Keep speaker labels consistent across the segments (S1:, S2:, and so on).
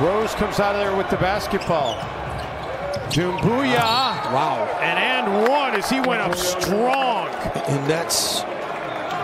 S1: Rose comes out of there with the basketball. Doumbouya.
S2: Wow.
S1: And and one as he went up strong.
S2: And that's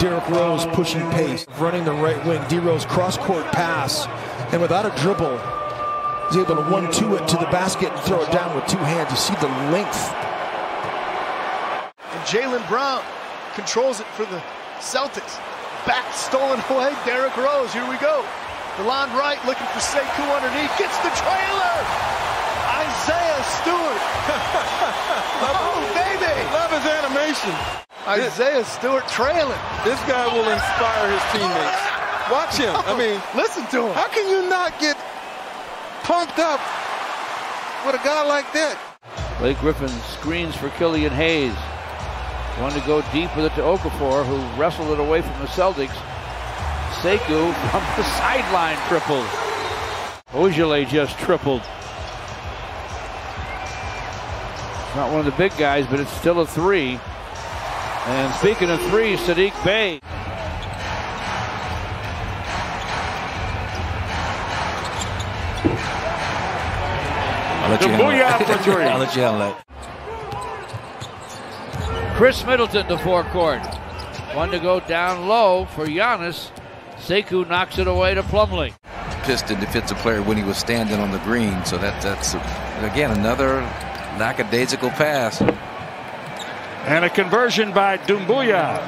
S2: Derrick Rose pushing pace, running the right wing. D Rose cross court pass. And without a dribble, he's able to one two it to the basket and throw it down with two hands. You see the length.
S3: And Jaylen Brown controls it for the Celtics. Back stolen away. Derrick Rose. Here we go. DeLon Wright looking for Sekou underneath. Gets the trailer. Isaiah Stewart. oh, baby.
S4: Love his animation.
S3: Isaiah Stewart trailing.
S4: This guy will inspire his teammates. Watch him. I mean,
S3: listen to him.
S4: How can you not get pumped up with a guy like that?
S5: Blake Griffin screens for Killian Hayes. Wanted to go deep with it to Okafor, who wrestled it away from the Celtics. Sekou from the sideline tripled. Ojeleye just tripled. Not one of the big guys, but it's still a three. And speaking of three, Saddiq Bey.
S6: I'll let you handle it.
S5: for three.
S6: I'll let you handle it.
S5: Khris Middleton to forecourt. One to go down low for Giannis. Sekou knocks it away to Plumlee.
S6: Piston defensive player when he was standing on the green. So that that's again another lackadaisical pass.
S7: And a conversion by Doumbouya.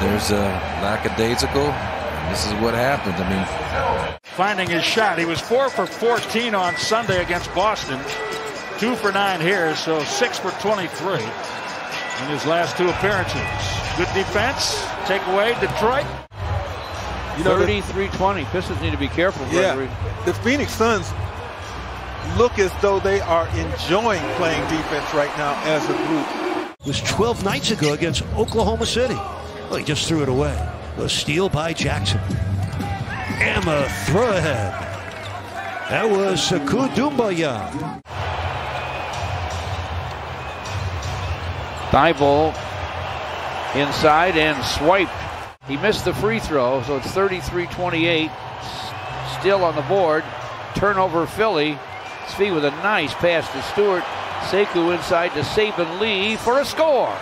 S6: There's a lackadaisical. This is what happens. I mean,
S7: Finding his shot. He was 4 for 14 on Sunday against Boston. 2 for 9 here, so 6 for 23 in his last two appearances. Good defense. Take away Detroit.
S4: You know,
S5: 33-20. Pistons need to be careful.
S4: Yeah, the Phoenix Suns look as though they are enjoying playing defense right now as a group.
S8: It was 12 nights ago against Oklahoma City. Well, he just threw it away. A steal by Jackson. And a throw ahead. That was Sekou Doumbouya.
S5: Thibault inside and swiped. He missed the free throw, so it's 33-28. Still on the board. Turnover Philly. Svi with a nice pass to Stewart. Sekou inside to Saben Lee for a score.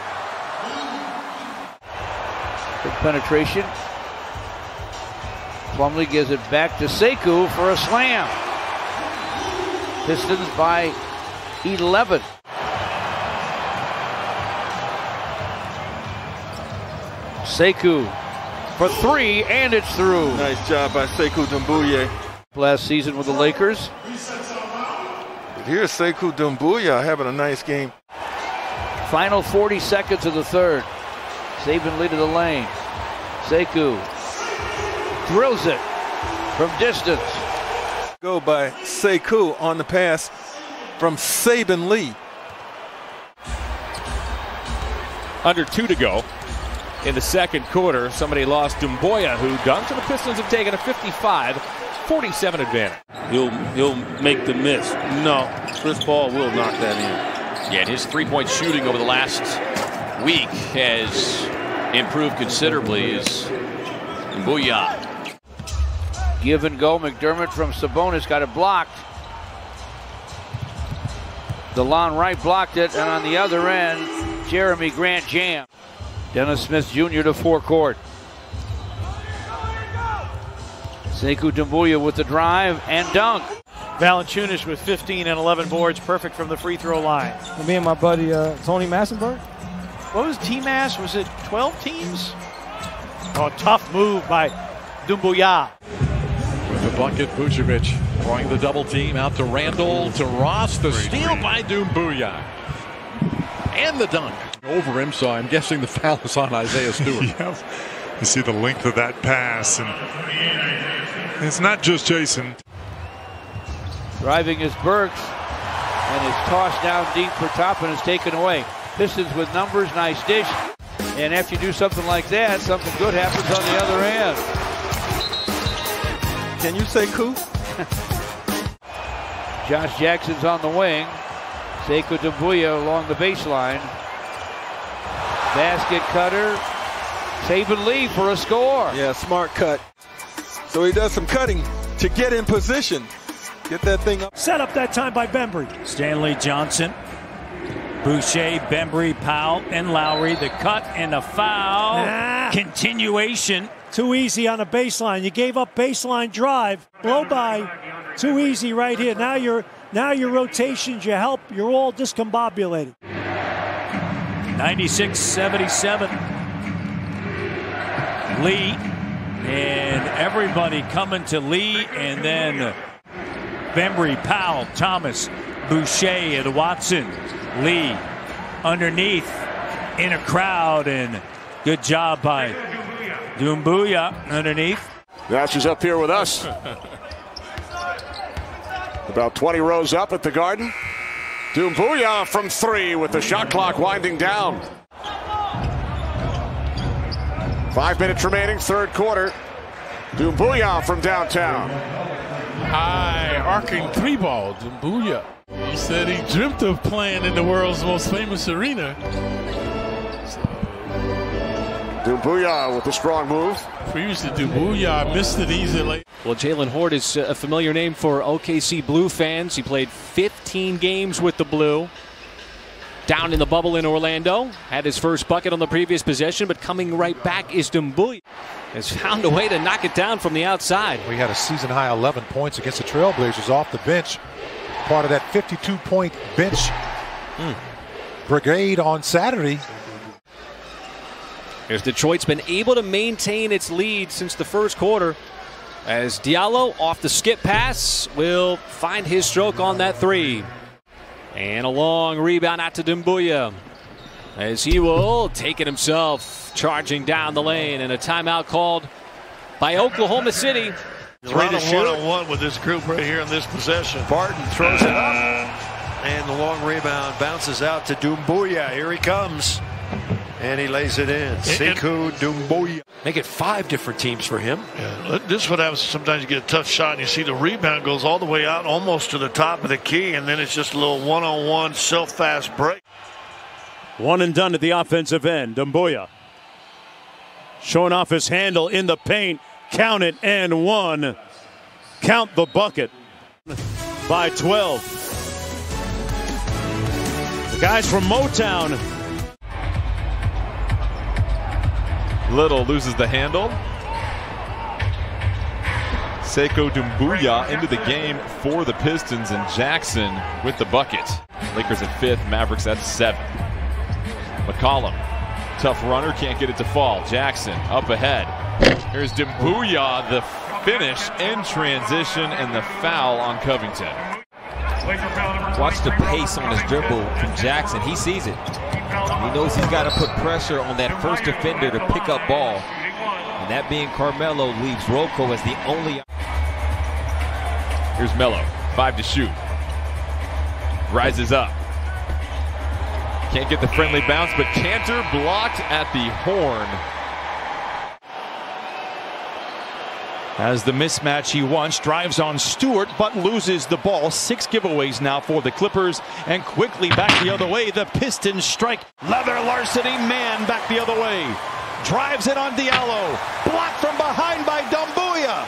S5: Good penetration. Plumlee gives it back to Sekou for a slam. Pistons by 11. Sekou for three, and it's through.
S4: Nice job by Sekou Doumbouya.
S5: Last season with the Lakers.
S4: Here's Sekou Doumbouya having a nice game.
S5: Final 40 seconds of the third. Saben lead to the lane. Sekou drills it from distance.
S4: Go by Sekou on the pass from Saben Lee.
S9: Under two to go in the second quarter. Somebody lost Doumbouya, who dunked, and the Pistons have taken a 55-47 advantage.
S10: He'll he'll make the miss. No, Chris Paul will knock that in.
S11: Yeah, and his three-point shooting over the last week has improved considerably. Is Booyah.
S5: Give and go. McDermott from Sabonis got it blocked. DeLon Wright blocked it, and on the other end, Jerami Grant jam. Dennis Smith Jr. to forecourt. Sekou Doumbouya with the drive and dunk.
S12: Valanciunas with 15 and 11 boards, perfect from the free throw line.
S13: Me and my buddy uh, Tony Massenberg.
S12: What was T-Mass? Was it 12 teams? Oh, tough move by Doumbouya.
S14: With the bucket, Vucevic throwing the double team out to Randle, to Ross. The steal by Doumbouya. And the dunk. Over him, so I'm guessing the foul is on Isaiah Stewart.
S15: yeah. You see the length of that pass. And it's not just Jason.
S5: Driving is Burks, and it's tossed down deep for top and is taken away. Pistons with numbers, nice dish. And after you do something like that, something good happens on the other end.
S4: Can you say coup?
S5: Josh Jackson's on the wing. Sekou Doumbouya along the baseline. Basket cutter. Saben Lee for a score.
S4: Yeah, smart cut. So he does some cutting to get in position. Get that thing up.
S12: Set up that time by Bembry.
S16: Stanley Johnson. Boucher, Bembry, Powell, and Lowry. The cut and the foul.
S12: Nah.
S16: Continuation.
S12: Too easy on a baseline. You gave up baseline drive. Blow by. Too easy right here. Now your now your rotations, your help, you're all discombobulated.
S16: 96-77. Lee and everybody coming to Lee and then Bembry, Powell, Thomas, Boucher, and Watson. Lee underneath in a crowd and good job by Doumbouya underneath.
S17: Masters up here with us. About 20 rows up at the Garden. Doumbouya from three with the shot clock winding down. Five minutes remaining, third quarter. Doumbouya from downtown.
S10: High arcing three ball, Doumbouya. He said he dreamt of playing in the world's most famous arena.
S17: Doumbouya with a strong move.
S10: We used to Previously, Doumbouya missed it easily.
S9: Well, Jaylen Hoard is a familiar name for OKC Blue fans. He played 15 games with the Blue. Down in the bubble in Orlando. Had his first bucket on the previous possession, but coming right back is Doumbouya. Has found a way to knock it down from the outside.
S18: We had a season high 11 points against the Trailblazers off the bench. Part of that 52 point bench
S9: Hmm.
S18: brigade on Saturday.
S9: As Detroit's been able to maintain its lead since the first quarter. As Diallo off the skip pass will find his stroke on that three. And a long rebound out to Doumbouya. As he will take it himself, charging down the lane, and a timeout called by Oklahoma City.
S19: A lot of one-on-one with this group right here in this possession.
S2: Barton throws it up, and the long rebound bounces out to Doumbouya. Here he comes, and he lays it in. Sekou Doumbouya.
S8: Make it five different teams for him.
S19: Yeah, this is what happens sometimes you get a tough shot and you see the rebound goes all the way out almost to the top of the key and then it's just a little one-on-one self-fast break.
S20: One and done at the offensive end. Doumbouya showing off his handle in the paint. Count it and one. Count the bucket by 12. The guys from Motown
S21: Little loses the handle. Sekou Doumbouya into the game for the Pistons and Jackson with the bucket. Lakers at fifth, Mavericks at seven. McCollum, tough runner, can't get it to fall. Jackson up ahead. Here's Doumbouya, the finish in transition and the foul on Covington.
S22: Watch the pace on his dribble from Jackson. He sees it. He knows he's got to put pressure on that first defender to pick up ball. And that being Carmelo leaves Rocco as the only.
S21: Here's Melo, five to shoot. Rises up. Can't get the friendly bounce, but Kanter blocked at the horn.
S23: As the mismatch he wants, drives on Stewart, but loses the ball. Six giveaways now for the Clippers, and quickly back the other way. The Pistons strike. Leather Larceny, man back the other way. Drives it on Diallo. Blocked from behind by Doumbouya.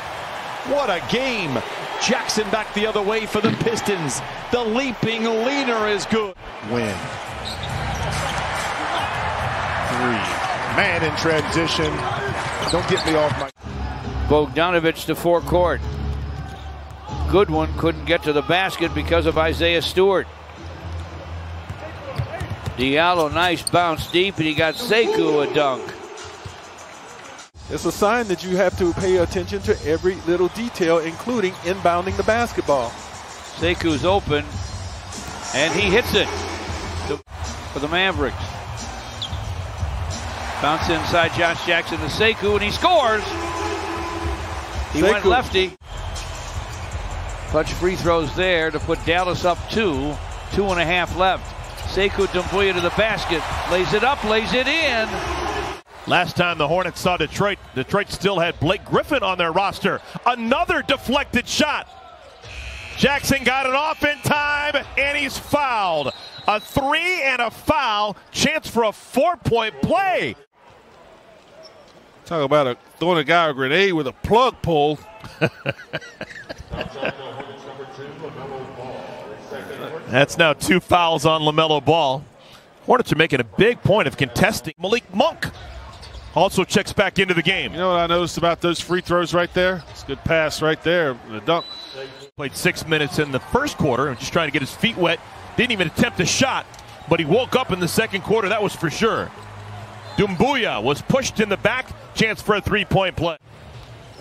S23: What a game. Jackson back the other way for the Pistons. The leaping leaner is good.
S1: Win. Three. Man in transition. Don't get me off my.
S5: Bogdanovich to forecourt. Good one couldn't get to the basket because of Isaiah Stewart. Diallo, nice bounce deep, and he got Sekou a dunk.
S4: It's a sign that you have to pay attention to every little detail, including inbounding the basketball.
S5: Sekou's open, and he hits it for the Mavericks. Bounce inside Josh Jackson to Sekou, and he scores. He went
S4: Sekou.
S5: lefty. Clutch free throws there to put Dallas up two. Two and a half left. Sekou Doumbouya to the basket. Lays it up, lays it in.
S24: Last time the Hornets saw Detroit, Detroit still had Blake Griffin on their roster. Another deflected shot. Jackson got it off in time, and he's fouled. A three and a foul. Chance for a four point play.
S10: Talk about a, throwing a guy a grenade with a plug pull.
S24: That's now two fouls on LaMelo Ball. Hornets are making a big point of contesting. Malik Monk also checks back into the game.
S1: You know what I noticed about those free throws right there? It's a good pass right there. The dunk.
S24: Played six minutes in the first quarter and just trying to get his feet wet. Didn't even attempt a shot, but he woke up in the second quarter, that was for sure. Doumbouya was pushed in the back. Chance for a three point play.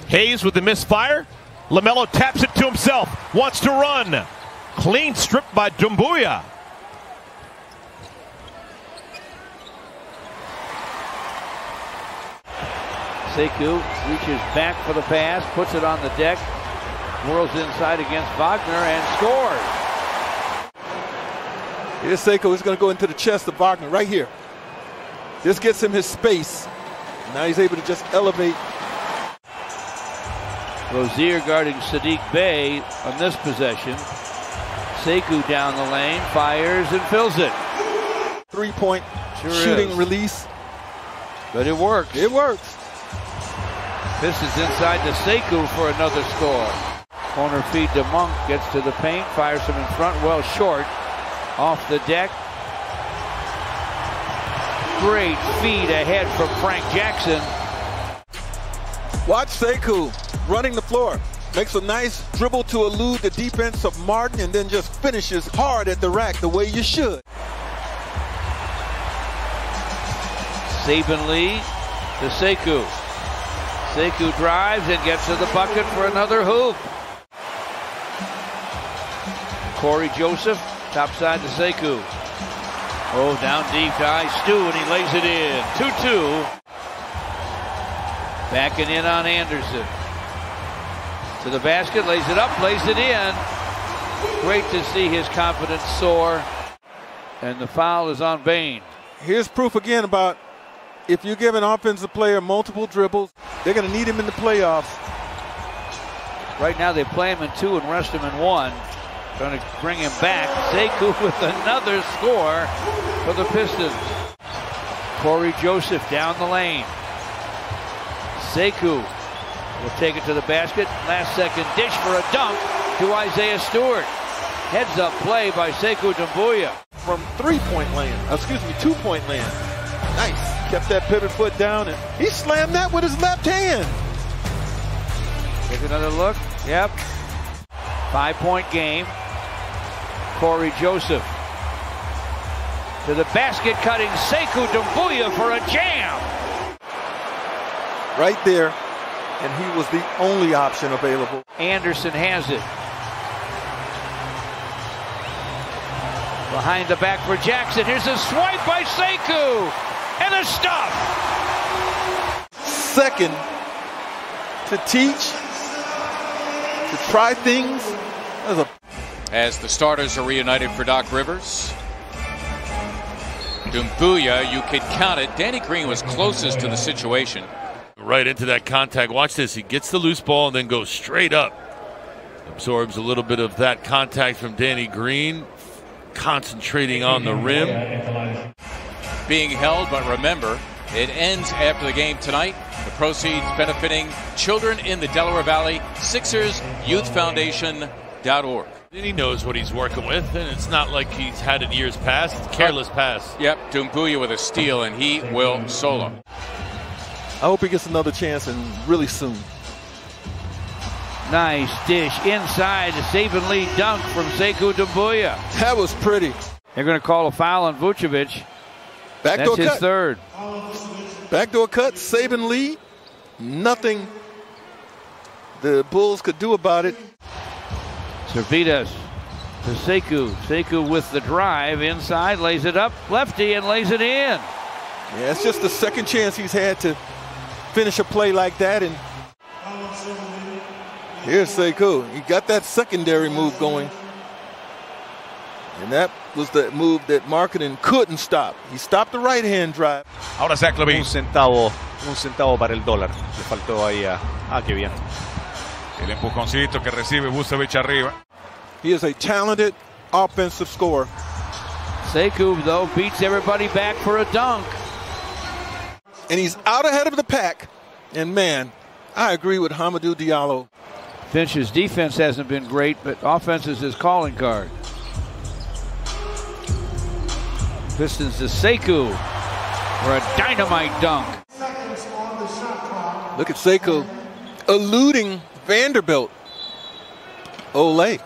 S24: Hayes with the misfire. LaMelo taps it to himself. Wants to run. Clean strip by Doumbouya.
S5: Sekou reaches back for the pass, puts it on the deck, whirls inside against Wagner, and scores.
S4: Here's Sekou. He's going to go into the chest of Wagner right here. This gets him his space. Now he's able to just elevate.
S5: Rozier guarding Saddiq Bey on this possession. Sekou down the lane, fires and fills it.
S4: Three point
S5: Sure
S4: shooting
S5: is.
S4: release.
S5: But it works.
S4: It works.
S5: Pistons inside to Sekou for another score. Corner feed to Monk, gets to the paint, fires him in front, well short. Off the deck. Great feed ahead from Frank Jackson.
S4: Watch Sekou running the floor. Makes a nice dribble to elude the defense of Martin and then just finishes hard at the rack the way you should.
S5: Saben Lee to Sekou. Sekou drives and gets to the bucket for another hoop. Cory Joseph, top side to Sekou. Oh, down deep to I Stu, and he lays it in. 2-2. Backing in on Anderson. To the basket, lays it up, lays it in. Great to see his confidence soar. And the foul is on Bane.
S4: Here's proof again about if you give an offensive player multiple dribbles, they're going to need him in the playoffs.
S5: Right now they play him in two and rest him in one. Trying to bring him back. Sekou with another score for the Pistons. Cory Joseph down the lane. Sekou will take it to the basket. Last second dish for a dunk to Isaiah Stewart. Heads up play by Sekou Doumbouya.
S4: From three-point land, uh, excuse me, two-point land. Nice. Kept that pivot foot down and he slammed that with his left hand.
S5: Take another look. Yep. Five point game. Cory Joseph. To the basket cutting Sekou Doumbouya for a jam.
S4: Right there. And he was the only option available.
S5: Anderson has it. Behind the back for Jackson. Here's a swipe by Sekou. And a stop.
S4: Second to teach, to try things. As a
S25: As the starters are reunited for Doc Rivers. Doumbouya, you could count it. Danny Green was closest to the situation.
S19: Right into that contact. Watch this. He gets the loose ball and then goes straight up. Absorbs a little bit of that contact from Danny Green. Concentrating on the rim.
S25: Being held, but remember, it ends after the game tonight. The proceeds benefiting children in the Delaware Valley, Sixers Youth Foundation.org.
S19: And he knows what he's working with, and it's not like he's had it years past. It's careless pass.
S25: Yep, Doumbouya with a steal, and he will solo.
S4: I hope he gets another chance and really soon.
S5: Nice dish inside. A Saben Lee dunk from Sekou Doumbouya.
S4: That was pretty.
S5: They're going to call a foul on Vucevic.
S4: Backdoor
S5: That's his
S4: cut.
S5: third.
S4: Backdoor cut, Saben Lee. Nothing the Bulls could do about it.
S5: Servitas to Sekou. Sekou with the drive inside, lays it up, lefty, and lays it in.
S4: Yeah, it's just the second chance he's had to finish a play like that. And here's Sekou. He got that secondary move going. And that was the move that Markkanen couldn't stop. He stopped the right hand drive.
S26: Ahora Zach LaVine. Un centavo, un centavo para el dólar. Le faltó ahí a. Ah, qué bien. El empujoncito que recibe Vucevic arriba.
S4: He is a talented offensive scorer.
S5: Sekou, though, beats everybody back for a dunk.
S4: And he's out ahead of the pack. And man, I agree with Hamidou Diallo.
S5: Finch's defense hasn't been great, but offense is his calling card. Pistons to Sekou for a dynamite dunk.
S4: Look at Sekou eluding Vanderbilt. Olay.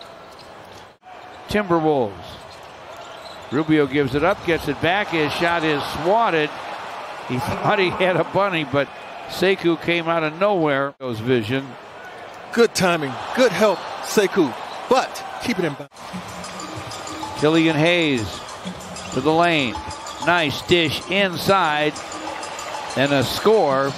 S5: Timberwolves. Rubio gives it up, gets it back. His shot is swatted. He thought he had a bunny, but Sekou came out of nowhere. Those vision.
S4: Good timing, good help, Sekou, but keep it in bounds.
S5: Killian Hayes to the lane. Nice dish inside. And a score